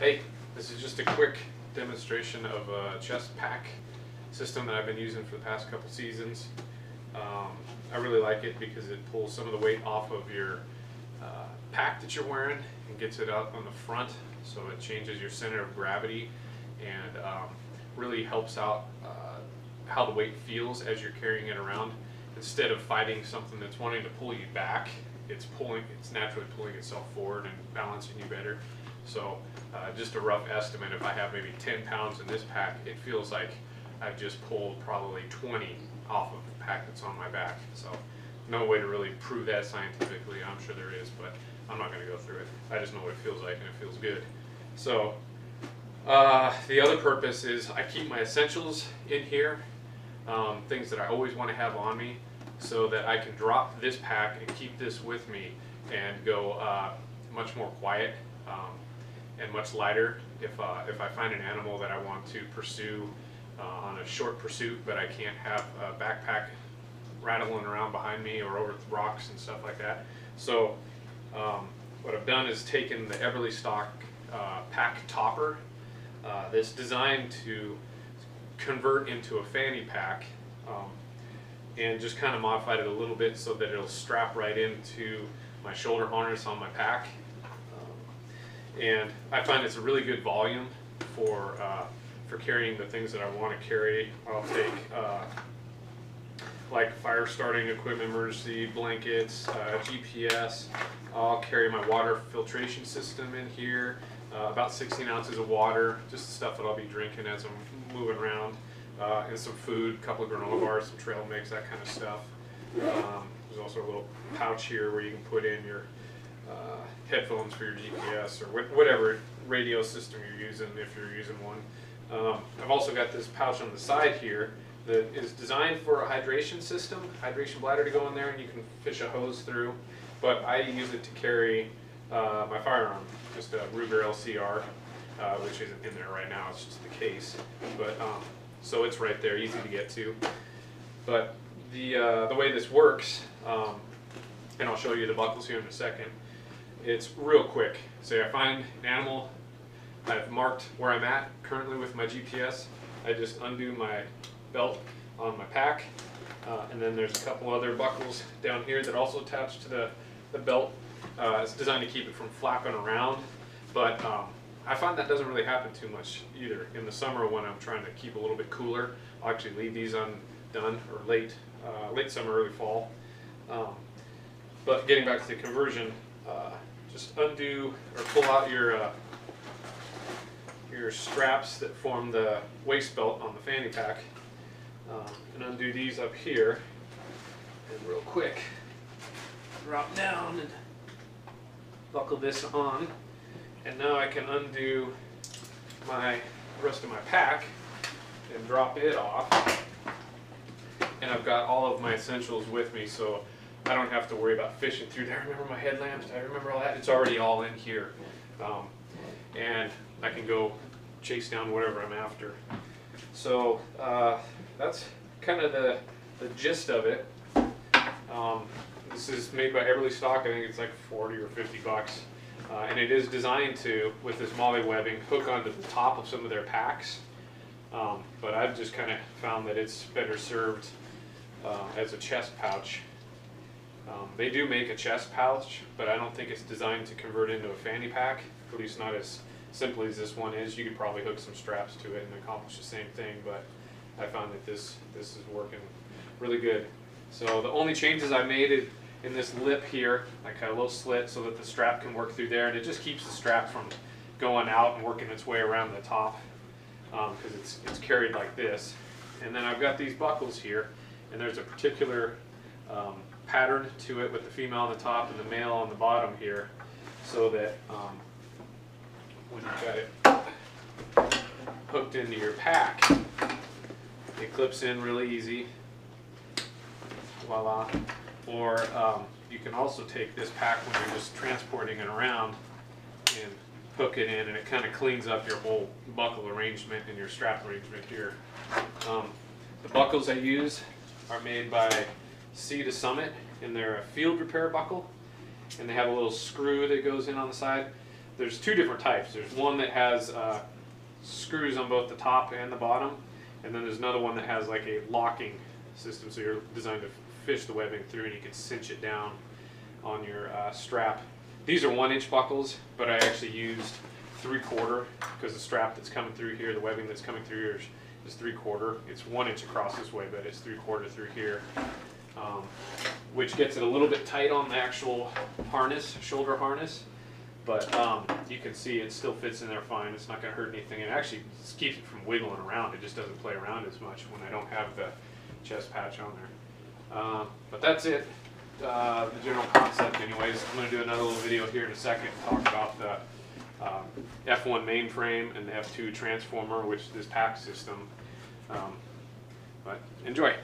Hey, this is just a quick demonstration of a chest pack system that I've been using for the past couple seasons. Um, I really like it because it pulls some of the weight off of your uh, pack that you're wearing and gets it out on the front so it changes your center of gravity and um, really helps out uh, how the weight feels as you're carrying it around. Instead of fighting something that's wanting to pull you back, it's pulling, it's naturally pulling itself forward and balancing you better. So uh, just a rough estimate, if I have maybe 10 pounds in this pack, it feels like I've just pulled probably 20 off of the pack that's on my back. So no way to really prove that scientifically. I'm sure there is, but I'm not going to go through it. I just know what it feels like and it feels good. So uh, the other purpose is I keep my essentials in here, um, things that I always want to have on me so that I can drop this pack and keep this with me and go uh, much more quiet um, and much lighter if, uh, if I find an animal that I want to pursue uh, on a short pursuit but I can't have a backpack rattling around behind me or over rocks and stuff like that. So um, what I've done is taken the Eberlestock uh, pack topper uh, that's designed to convert into a fanny pack um, and just kind of modified it a little bit so that it'll strap right into my shoulder harness on my pack. And I find it's a really good volume for uh, for carrying the things that I want to carry. I'll take uh, like fire starting equipment, emergency blankets, uh, GPS. I'll carry my water filtration system in here, uh, about 16 ounces of water, just the stuff that I'll be drinking as I'm moving around, uh, and some food, a couple of granola bars, some trail mix, that kind of stuff. Um, there's also a little pouch here where you can put in your uh, headphones for your GPS or wh whatever radio system you're using if you're using one. Um, I've also got this pouch on the side here that is designed for a hydration system, hydration bladder to go in there and you can fish a hose through. But I use it to carry uh, my firearm, just a Ruger LCR, uh, which isn't in there right now, it's just the case. But um, So it's right there, easy to get to. But the, uh, the way this works, um, and I'll show you the buckles here in a second, it's real quick. Say I find an animal, I've marked where I'm at currently with my GPS, I just undo my belt on my pack. Uh, and then there's a couple other buckles down here that also attach to the, the belt. Uh, it's designed to keep it from flapping around, but um, I find that doesn't really happen too much either. In the summer when I'm trying to keep a little bit cooler, I'll actually leave these undone or late, uh, late summer, early fall. Um, but getting back to the conversion, just undo or pull out your uh, your straps that form the waist belt on the fanny pack um, and undo these up here and real quick drop down and buckle this on. And now I can undo my rest of my pack and drop it off. And I've got all of my essentials with me so I don't have to worry about fishing through there. I remember my headlamps, I remember all that. It's already all in here. Um, and I can go chase down whatever I'm after. So uh, that's kind of the, the gist of it. Um, this is made by Eberlestock. I think it's like 40 or 50 bucks. Uh, and it is designed to, with this MOLLE webbing, hook onto the top of some of their packs. Um, but I've just kind of found that it's better served uh, as a chest pouch. Um, they do make a chest pouch, but I don't think it's designed to convert into a fanny pack, at least not as simply as this one is. You could probably hook some straps to it and accomplish the same thing, but I found that this, this is working really good. So the only changes I made in this lip here, I cut a little slit so that the strap can work through there, and it just keeps the strap from going out and working its way around the top because um, it's, it's carried like this. And then I've got these buckles here, and there's a particular um, pattern to it with the female on the top and the male on the bottom here so that um, when you've got it hooked into your pack, it clips in really easy. Voila. Or um, you can also take this pack when you're just transporting it around and hook it in and it kind of cleans up your whole buckle arrangement and your strap arrangement here. Um, the buckles I use are made by Sea to Summit and they're a field repair buckle and they have a little screw that goes in on the side. there's two different types. There's one that has uh, screws on both the top and the bottom, and then there's another one that has like a locking system. So you're designed to fish the webbing through, and you can cinch it down on your uh, strap. These are one inch buckles, but I actually used three quarter because the strap that's coming through here, the webbing that's coming through here is, is three quarter. It's one inch across this way, but it's three quarter through here, um, which gets it a little bit tight on the actual harness, shoulder harness. But um, you can see it still fits in there fine. It's not going to hurt anything. It actually keeps it from wiggling around. It just doesn't play around as much when I don't have the chest patch on there. Um, but that's it. Uh, the general concept anyways. I'm going to do another little video here in a second talk about the um, F1 mainframe and the F2 transformer, which this pack system. Um, but enjoy.